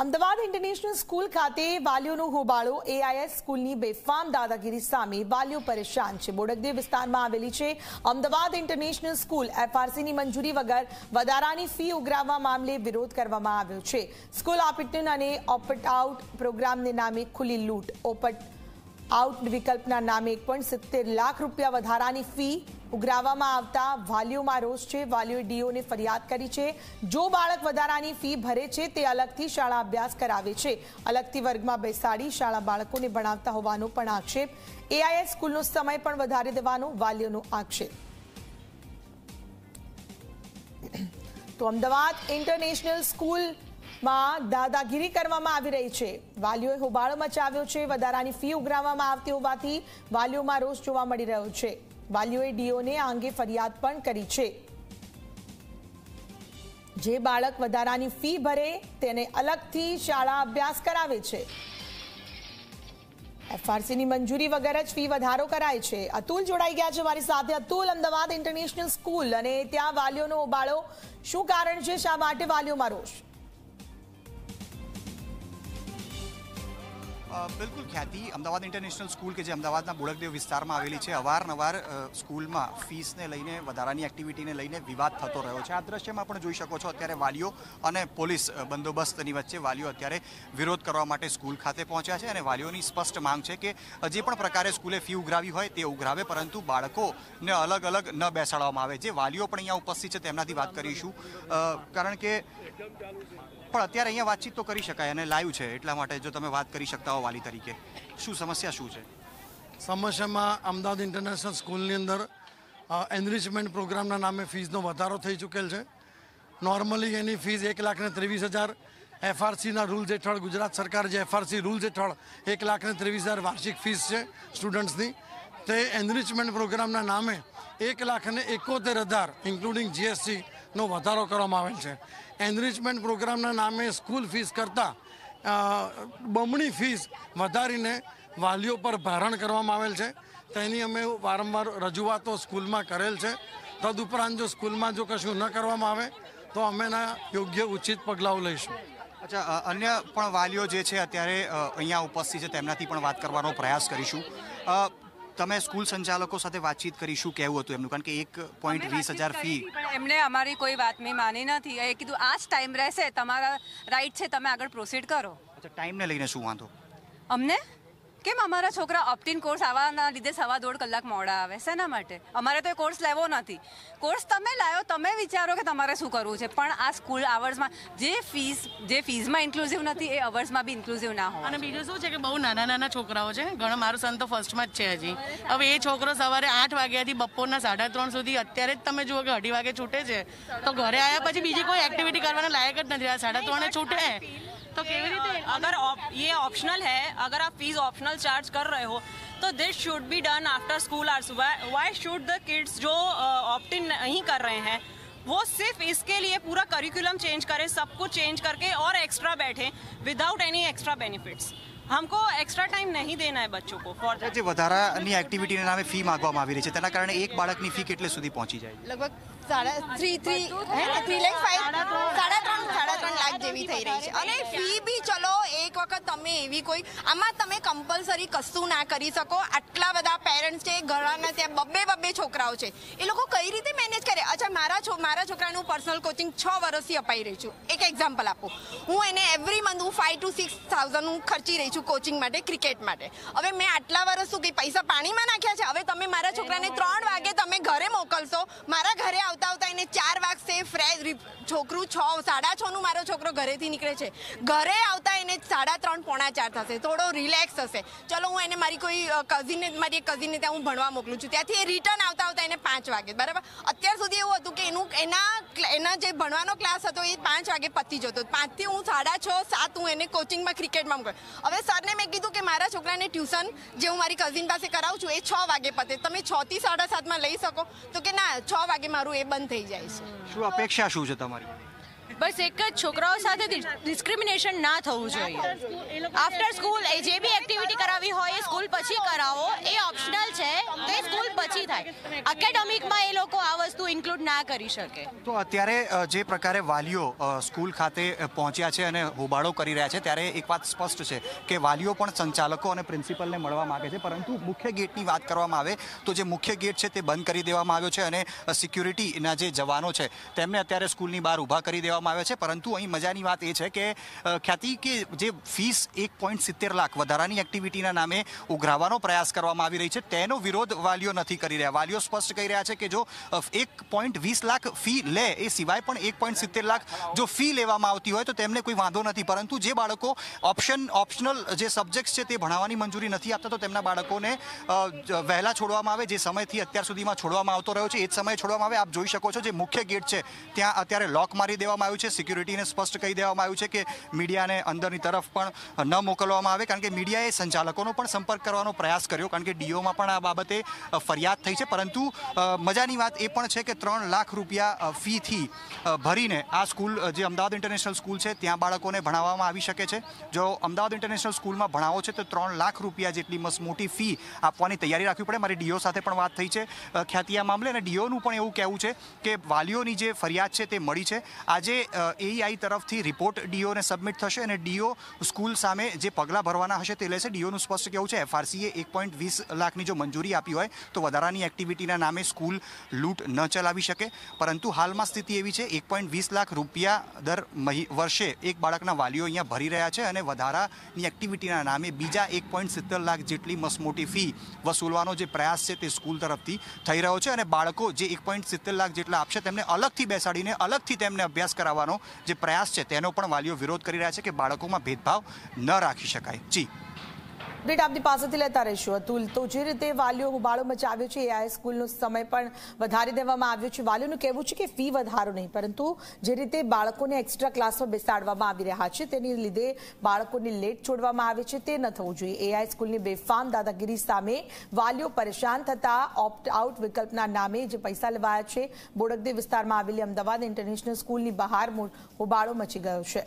Ahmedabad international school ખાતે વાલીઓનો હોબાળો. AIS સ્કૂલની બેફામ દાદાગીરી સામે વાલીઓ પરેશાન છે. બોડકદેવ વિસ્તારમાં આવેલી છે અમદાવાદ ઇન્ટરનેશનલ સ્કૂલ. એફઆરસીની મંજૂરી વગર વધારાની ફી ઉઘરાવવા મામલે વિરોધ કરવામાં આવ્યો છે. સ્કૂલ ઓપટ અને ઓપટ આઉટ પ્રોગ્રામને નામે ખુલ્લી લૂંટ. ઓપટ આઉટ વિકલ્પના નામે એક લાખ રૂપિયા વધારાની ફી ઉઘરાવવામાં આવતા વાલીઓમાં રોષ છે. વાલીઓએ ડીઓને ફરિયાદ કરી છે. જો બાળક વધારાની ફી ભરે છે, તે અલગથી શાળા અભ્યાસ કરાવે છે. અલગથી વર્ગમાં બેસાડી શાળા બાળકોને ભણાવતા હોવાનો પણ આક્ષેપ. એઆઈએસ સ્કૂલનો સમય પણ વધારે દેવાનો વાલીઓનો આક્ષેપ. તો અમદાવાદ ઇન્ટરનેશનલ સ્કૂલમાં દાદાગીરી કરવામાં આવી રહી છે. વાલીઓએ હોબાળો મચાવ્યો છે. વધારાની ફી ઉઘરાવવામાં આવતી હોવાથી વાલીઓમાં રોષ જોવા મળી રહ્યો છે. વાલીઓએ ડીઓને આ અંગે ફરિયાદ પણ કરી છે. જે બાળક વધારાની ફી ભરે તેને અલગથી શાળા અભ્યાસ કરાવે છે. એફઆરસીની મંજૂરી વગર જ ફી વધારો કરાય છે. અતુલ જોડાઈ ગયા છે મારી સાથે. અતુલ, અમદાવાદ ઇન્ટરનેશનલ સ્કૂલ અને ત્યાં વાલીઓનો ઉબાળો. શું કારણ છે? શા માટે વાલીઓમાં રોષ? બિલકુલ ખ્યાતિ. અમદાવાદ ઇન્ટરનેશનલ સ્કૂલ કે જે અમદાવાદના બોડકદેવ વિસ્તારમાં આવેલી છે, અવારનવાર સ્કૂલમાં ફીસને લઈને, વધારાની એક્ટિવિટીને લઈને વિવાદ થતો રહ્યો છે. આ દ્રશ્યમાં પણ જોઈ શકો છો, અત્યારે વાલીઓ અને પોલીસ બંદોબસ્તની વચ્ચે વાલીઓ અત્યારે વિરોધ કરવા માટે સ્કૂલ ખાતે પહોંચ્યા છે અને વાલીઓની સ્પષ્ટ માંગ છે કે જે પણ પ્રકારે સ્કૂલે ફી ઉઘરાવી હોય તે ઉઘરાવે, પરંતુ બાળકોને અલગ અલગ ન બેસાડવામાં આવે. જે વાલીઓ પણ અહીંયા ઉપસ્થિત છે, તેમનાથી વાત કરીશું. કારણ કે પણ અત્યારે અહીંયા વાતચીત તો કરી શકાય અને લાઈવ છે, એટલા માટે જો તમે વાત કરી શકતા હો વાલી તરીકે. શું સમસ્યા શું છે? સમસ્યામાં અમદાવાદ ઇન્ટરનેશનલ સ્કૂલની અંદર એનરિચમેન્ટ પ્રોગ્રામના નામે ફીઝનો વધારો થઈ ચૂકેલ છે. નોર્મલી એની ફીઝ એક લાખને ત્રેવીસ હજાર. એફઆરસીના રૂલ્સ હેઠળ ગુજરાત સરકાર જે એફઆરસી રૂલ્સ હેઠળ એક લાખને ત્રેવીસ હજાર વાર્ષિક ફીસ છે સ્ટુડન્ટ્સની તે એનરિચમેન્ટ પ્રોગ્રામના નામે એક લાખને એકોતેર હજાર ઇન્ક્લુડિંગ જીએસટીનો વધારો કરવામાં આવેલ છે. એનરિચમેન્ટ પ્રોગ્રામના નામે સ્કૂલ ફીસ કરતાં બમણી ફીસ વધારીને વાલીઓ પર ભારણ કરવામાં આવેલ છે. તેની અમે વારંવાર રજૂઆતો સ્કૂલમાં કરેલ છે. તદુપરાંત જો સ્કૂલમાં જો કશું ન કરવામાં આવે, તો અમે એના યોગ્ય ઉચિત પગલાઓ લઈશું. અચ્છા અન્ય પણ વાલીઓ જે છે અત્યારે અહીંયા ઉપસ્થિત છે, તેમનાથી પણ વાત કરવાનો પ્રયાસ કરીશું. તમે સ્કૂલ સંચાલકો સાથે વાતચીત કરી શું કહેવું હતું એમનું? કારણ કે એક પોઈન્ટ વીસ હજાર ફી એમને અમારી કોઈ વાત મેં માની નથી. એ કીધું આ જ ટાઈમ રહેશે તમારા રાઈટ છે તમે આગળ પ્રોસીડ કરો. અચ્છા ટાઈમને લઈને શું વાંધો? અમને? કેમ અમારા છોકરા ઓપ્ટિન કોર્સ આવવાના લીધે સવા દોઢ કલાક મોડા આવે? શેના માટે? અમારે તો એ કોર્સ લેવો નથી. કોર્સ તમે લાવ્યો તમે વિચારો કે તમારે શું કરવું છે. પણ આ સ્કૂલ આવર્સમાં જે ફીસ જે ફીઝમાં ઇન્ક્લુઝિવ નથી એ અવર્સમાં બી ઇન્ક્લુઝિવ ના હોય અને બીજું શું છે કે બહુ નાના નાના છોકરાઓ છે ઘણો મારો સન તો ફર્સ્ટમાં જ છે હજી. હવે એ છોકરો સવારે આઠ વાગ્યાથી બપોરના સાડા ત્રણ સુધી અત્યારે જ તમે જુઓ કે અઢી વાગે છૂટે છે. તો ઘરે આવ્યા પછી બીજી કોઈ એક્ટિવિટી કરવાના લાયક જ નથી. સાડા ત્રણે છૂટે. तो કેવી अगर અગર ये ऑप्शनल है अगर आप फ़ीस ऑप्शनल चार्ज कर रहे हो तो this should be done after school hours why should the kids जो ऑप्ट इन नहीं कर रहे हैं वो सिर्फ़ इसके लिए पूरा करिकुलम चेंज करें सब कुछ चेंज करके और एक्स्ट्रा बैठे विदाउट एनी एक्स्ट्रा बेनिफिट्स हमको એક્સ્ટ્રા ટાઈમ નહીં દેના હે બચ્ચો કો ફોર જે વધારાની એક્ટિવિટીના નામે ફી માંગવામાં આવી રહી છે તેના કારણે એક બાળકની ફી કેટલે સુધી પહોંચી જાય લગભગ સાડા three three three lakh five સાડા ત્રણ. સાડા ત્રણ લાખ જેવી થઈ રહી છે. અને ફી બી ચલો એક વખત તમે એવી કોઈ આમાં તમે કમ્પલસરી કશું ના કરી શકો. આટલા બધા પેરેન્ટ્સ છે ઘરના ત્યાં બબ્બે બબ્બે છોકરાઓ છે. એ લોકો કઈ રીતે મેનેજ કરે? અચ્છા મારા છો મારા છોકરાનું પર્સનલ કોચિંગ છ વર્ષથી અપાઈ રહી છું. એક એક્ઝામ્પલ આપું. હું એને એવરી મંથ હું ફાઈવ ટુ સિક્સ થાઉઝન્ડ હું ખર્ચી રહી છું કોચિંગ માટે ક્રિકેટ માટે. હવે મેં આટલા વર્ષ શું પૈસા પાણીમાં નાખ્યા છે. હવે તમે મારા છોકરાને ત્રણ વાગે તમે ઘરે મોકલશો મારા ઘરે આવતા આવતા એને ચાર વાગશે ફ્રેશ છોકરું છ, સાડા છ નું મારો છોકરો ઘરેથી નીકળે છે. ઘરે આવતા એને સાડા ત્રણ, પોણા ચાર થશે. થોડો રિલેક્સ થશે ચલો, હું એને મારી કોઈ કઝિનને મારી એક કઝિનને ત્યાં હું ભણવા મોકલું છું. ત્યાંથી એ રિટર્ન આવતા આવતા એને પાંચ વાગે, બરાબર? અત્યાર સુધી એવું હતું કે એનું, એના એના જે ભણવાનો ક્લાસ હતો એ પાંચ વાગે પતી જતો. પાંચથી હું સાડા છ, સાત હું એને કોચિંગમાં ક્રિકેટમાં મોકલું. હવે સરને મેં કીધું કે મારા છોકરાને ટ્યુશન જે હું મારી કઝિન પાસે કરાવું છું, એ છ વાગે પતે. તમે છ થી સાડા સાતમાં લઈ શકો. તો કે ના, છ વાગે મારું એ બંધ થઈ જાય છે. શું અપેક્ષા શું છે તમારી? બસ એક જ છોકરાઓ સાથે ડિસ્ક્રિમિનેશન ના થવું જોઈએ. આફ્ટર સ્કૂલ જે બી એક્ટિવિટી કરાવી હોય, એ સ્કૂલ પછી કરાવો. એ ઓપ્શનલ છે તો એ સ્કૂલ પછી થાય. એકેડેમિકમાં એ લોકો આ વસ્તુ ઇન્ક્લુડ ના કરી શકે. તો અત્યારે જે પ્રકારે વાલીઓ સ્કૂલ ખાતે પહોંચ્યા છે અને હોબાળો કરી રહ્યા છે, ત્યારે એક વાત સ્પષ્ટ છે કે વાલીઓ પણ સંચાલકો અને પ્રિન્સિપલને મળવા માંગે છે. પરંતુ મુખ્ય ગેટની વાત કરવામાં આવે, તો જે મુખ્ય ગેટ છે તે બંધ કરી દેવામાં આવ્યો છે અને સિક્યુરિટીના જે જવાનો છે, તેમને અત્યારે સ્કૂલની બહાર ઊભા કરી દેવામાં આવ્યા છે. પરંતુ અહીં મજાની વાત એ છે કે ખ્યાતિ કે જે ફીસ એક પોઈન્ટ સિત્તેર લાખ વધારાની એક્ટિવિટીના નામે ઉઘરાવવાનો પ્રયાસ કરવામાં આવી રહી છે. તેનો વિરોધ વાલીઓ નથી કરી રહ્યા. વાલીઓ સ્પષ્ટ કહી રહ્યા છે કે જો એક પોઈન્ટ વીસ લાખ ફી લે, એ સિવાય પણ એક પોઈન્ટ સિત્તેર લાખ જો ફી લેવામાં આવતી હોય તો તેમને કોઈ વાંધો નથી. પરંતુ જે બાળકો ઓપ્શન, ઓપ્શનલ જે સબ્જેક્ટ્સ છે તે ભણાવવાની મંજૂરી નથી આપતા, તો તેમના બાળકોને વહેલા છોડવામાં આવે, જે સમયથી અત્યાર સુધીમાં છોડવામાં આવતો રહ્યો છે, એ જ સમયે છોડવામાં આવે. આપ જોઈ શકો છો જે મુખ્ય ગેટ છે, ત્યાં અત્યારે લોક મારી દેવામાં આવ્યું છે. સિક્યુરિટીને સ્પષ્ટ કહી દેવામાં આવ્યું છે કે મીડિયાને અંદરની તરફ પણ ન મોકલવામાં આવે કારણ કે મીડિયાએ સંચાલકોનો પણ સંપર્ક કરવાનો પ્રયાસ કર્યો કારણ કે ડીઓમાં પણ આ બાબતે ફરિયાદ થઈ છે. પરંતુ મજાની વાત એ પણ છે કે ત્રણ લાખ રૂપિયા ફીથી ભરીને આ સ્કૂલ જે અમદાવાદ ઇન્ટરનેશનલ સ્કૂલ છે, ત્યાં બાળકોને ભણાવવામાં આવી શકે છે. જો અમદાવાદ ઇન્ટરનેશનલ સ્કૂલમાં ભણાવો છે તો ત્રણ લાખ રૂપિયા જેટલી મસ્ત મોટી ફી આપવાની તૈયારી રાખવી પડે. મારી ડીઓ સાથે પણ વાત થઈ છે ખ્યાતિ આ મામલે અને ડીઓનું પણ એવું કહેવું છે કે વાલીઓની જે ફરિયાદ છે તે મળી છે. આજે એઆઈ તરફથી રિપોર્ટ ડીઓને સબમિટ થશે અને ડીઓ સ્કૂલ સામે જે પગલાં ભરવાના હશે તે લેશે. ડીઓનું સ્પષ્ટ કહેવું છે એફઆરસીએ એક પોઈન્ટ વીસ લાખની જો મંજૂરી આપી હોય તો વધારાની એક્ટિવિટીના નામે સ્કૂલ લૂંટ ન ચલાવી શકે. પરંતુ હાલમાં સ્થિતિ એવી છે, એક પોઈન્ટ વીસ લાખ રૂપિયા દર વર્ષે એક બાળકના વાલીઓ અહીંયા ભરી રહ્યા છે અને વધારાની એક્ટિવિટીના નામે બીજા એક પોઈન્ટ સિત્તેર લાખ જેટલી મસમોટી ફી વસૂલવાનો જે પ્રયાસ છે તે સ્કૂલ તરફથી થઈ રહ્યો છે અને બાળકો જે એક પોઈન્ટ સિત્તેર લાખ જેટલા આપશે તેમને અલગથી બેસાડીને અલગથી તેમને અભ્યાસ કરાવવાનો જે પ્રયાસ છે તેનો પણ વાલીઓ વિરોધ કરી રહ્યા છે કે બાળકોમાં ભેદભાવ ન રાખી શકાય. જી. અપડેટ આપની પાસેથી લેતા રહીશું. અતુલ, તો જે રીતે વાલીઓ હુબાળો મચાવ્યો છે, એ સ્કૂલનો સમય પણ વધારી દેવામાં આવ્યો છે. વાલીઓનું કહેવું છે કે ફી વધારો નહીં, પરંતુ જે રીતે બાળકોને એક્સ્ટ્રા ક્લાસમાં બેસાડવામાં આવી રહ્યા છે, તેની લીધે બાળકોને લેટ છોડવામાં આવે છે, તે ન થવું જોઈએ. એઆઈ સ્કૂલની બેફામ દાદાગીરી સામે વાલીઓ પરેશાન થતા ઓપ્ટ આઉટ વિકલ્પના નામે જે પૈસા લેવાયા છે બોડકદેવ વિસ્તારમાં આવેલી અમદાવાદ ઇન્ટરનેશનલ સ્કૂલની બહાર હોબાળો મચી ગયો છે.